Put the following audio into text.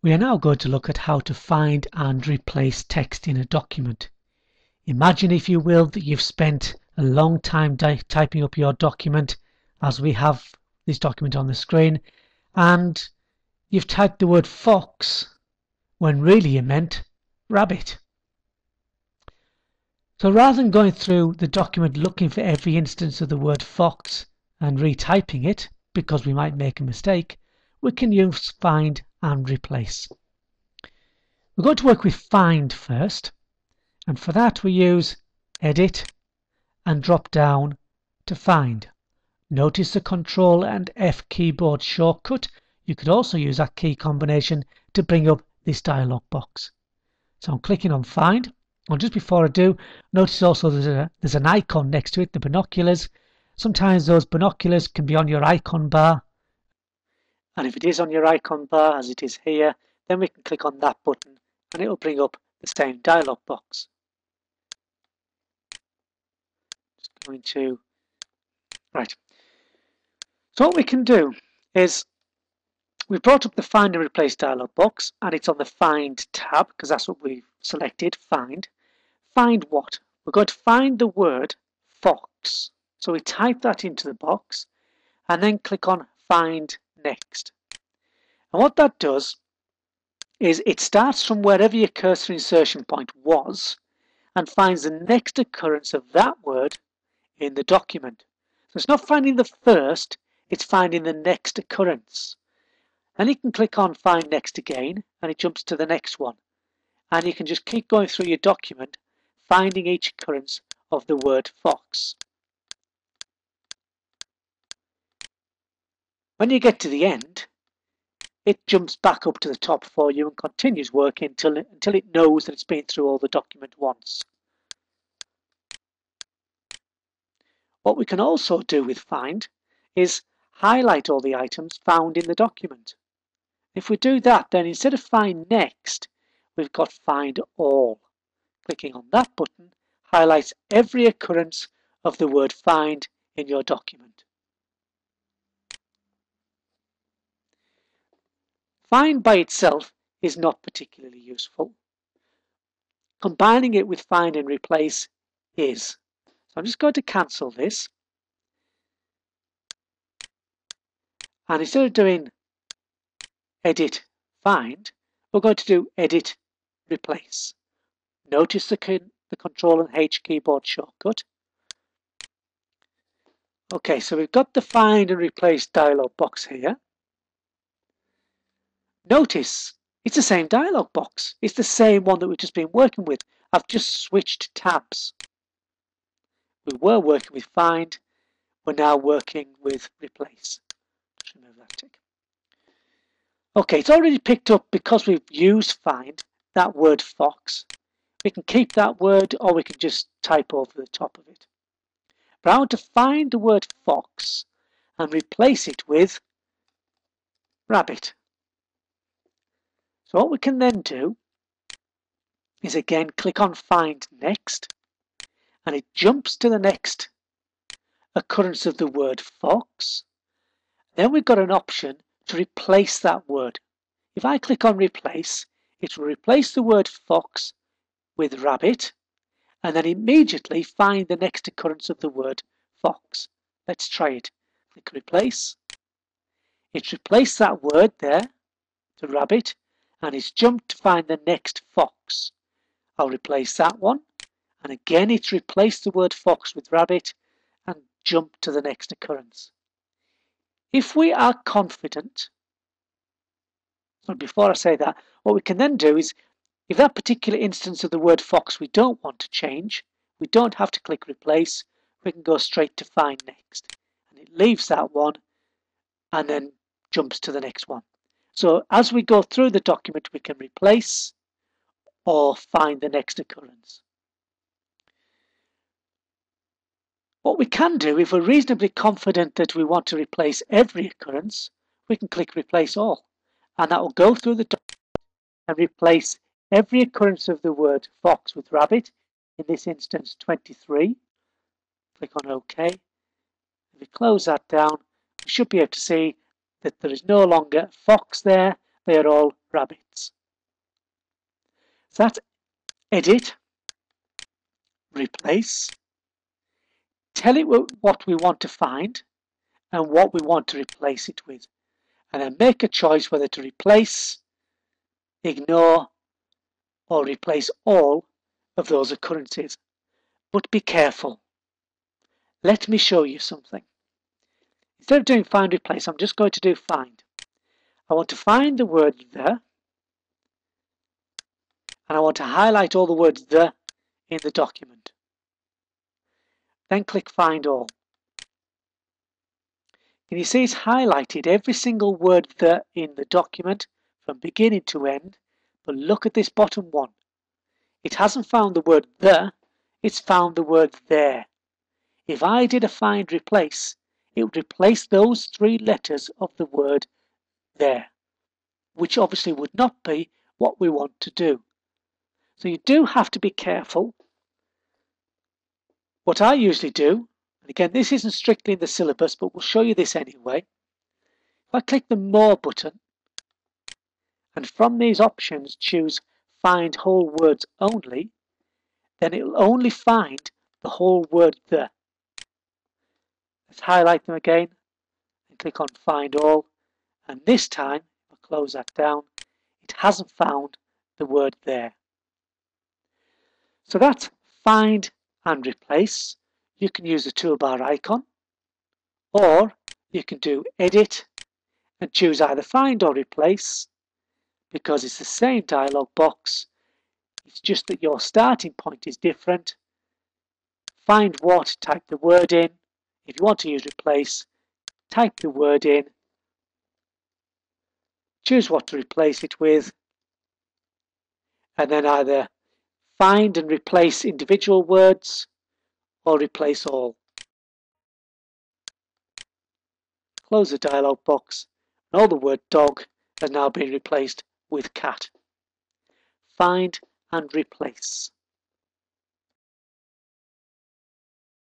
We are now going to look at how to find and replace text in a document. Imagine, if you will, that you've spent a long time typing up your document, as we have this document on the screen, and you've typed the word fox when really you meant rabbit. So rather than going through the document looking for every instance of the word fox and retyping it, because we might make a mistake, we can use find and replace. We're going to work with find first, and for that we use edit and drop down to find. Notice the control and F keyboard shortcut. You could also use that key combination to bring up this dialog box. So I'm clicking on find. And just before I do, notice also there's, a, there's an icon next to it, the binoculars. Sometimes those binoculars can be on your icon bar and if it is on your icon bar as it is here then we can click on that button and it will bring up the same dialog box. Just going to right. So what we can do is we've brought up the find and replace dialog box and it's on the find tab because that's what we've selected find. Find what? We're going to find the word fox. So we type that into the box and then click on find next. And what that does is it starts from wherever your cursor insertion point was and finds the next occurrence of that word in the document. So it's not finding the first, it's finding the next occurrence. Then you can click on find next again and it jumps to the next one. And you can just keep going through your document finding each occurrence of the word fox. When you get to the end, it jumps back up to the top for you and continues working until it, until it knows that it's been through all the document once. What we can also do with find is highlight all the items found in the document. If we do that, then instead of find next, we've got find all. Clicking on that button highlights every occurrence of the word find in your document. Find by itself is not particularly useful. Combining it with find and replace is. So I'm just going to cancel this. And instead of doing edit find, we're going to do edit replace. Notice the, the control and H keyboard shortcut. Okay, so we've got the find and replace dialog box here. Notice it's the same dialog box. It's the same one that we've just been working with. I've just switched tabs. We were working with find. We're now working with replace. Remove that tick. Okay, it's already picked up because we've used find that word fox. We can keep that word or we can just type over the top of it. But I want to find the word fox and replace it with rabbit. So what we can then do is again click on find next and it jumps to the next occurrence of the word fox. Then we've got an option to replace that word. If I click on replace, it will replace the word fox with rabbit and then immediately find the next occurrence of the word fox. Let's try it. Click replace. It's replaced that word there to rabbit and it's jumped to find the next fox. I'll replace that one. And again, it's replaced the word fox with rabbit and jump to the next occurrence. If we are confident, but before I say that, what we can then do is, if that particular instance of the word fox we don't want to change, we don't have to click replace, we can go straight to find next. And it leaves that one and then jumps to the next one. So as we go through the document, we can replace or find the next occurrence. What we can do, if we're reasonably confident that we want to replace every occurrence, we can click Replace All. And that will go through the document and replace every occurrence of the word fox with rabbit, in this instance 23. Click on OK. If we close that down, we should be able to see that there is no longer a fox there, they are all rabbits. So that's edit, replace, tell it what we want to find and what we want to replace it with. And then make a choice whether to replace, ignore, or replace all of those occurrences. But be careful. Let me show you something. Instead of doing find replace, I'm just going to do find. I want to find the word the, and I want to highlight all the words the in the document. Then click find all. And you see it's highlighted every single word the in the document from beginning to end. But look at this bottom one. It hasn't found the word the, it's found the word there. If I did a find replace, it would replace those three letters of the word there, which obviously would not be what we want to do. So you do have to be careful. What I usually do and again, this isn't strictly in the syllabus, but we'll show you this anyway. If I click the More button, and from these options choose Find Whole Words Only, then it'll only find the whole word the. Let's highlight them again and click on Find All. And this time, if I close that down, it hasn't found the word there. So that's find and replace you can use the toolbar icon or you can do edit and choose either find or replace because it's the same dialog box it's just that your starting point is different find what type the word in if you want to use replace type the word in choose what to replace it with and then either find and replace individual words or replace all. Close the dialog box and all the word dog has now been replaced with cat. Find and replace.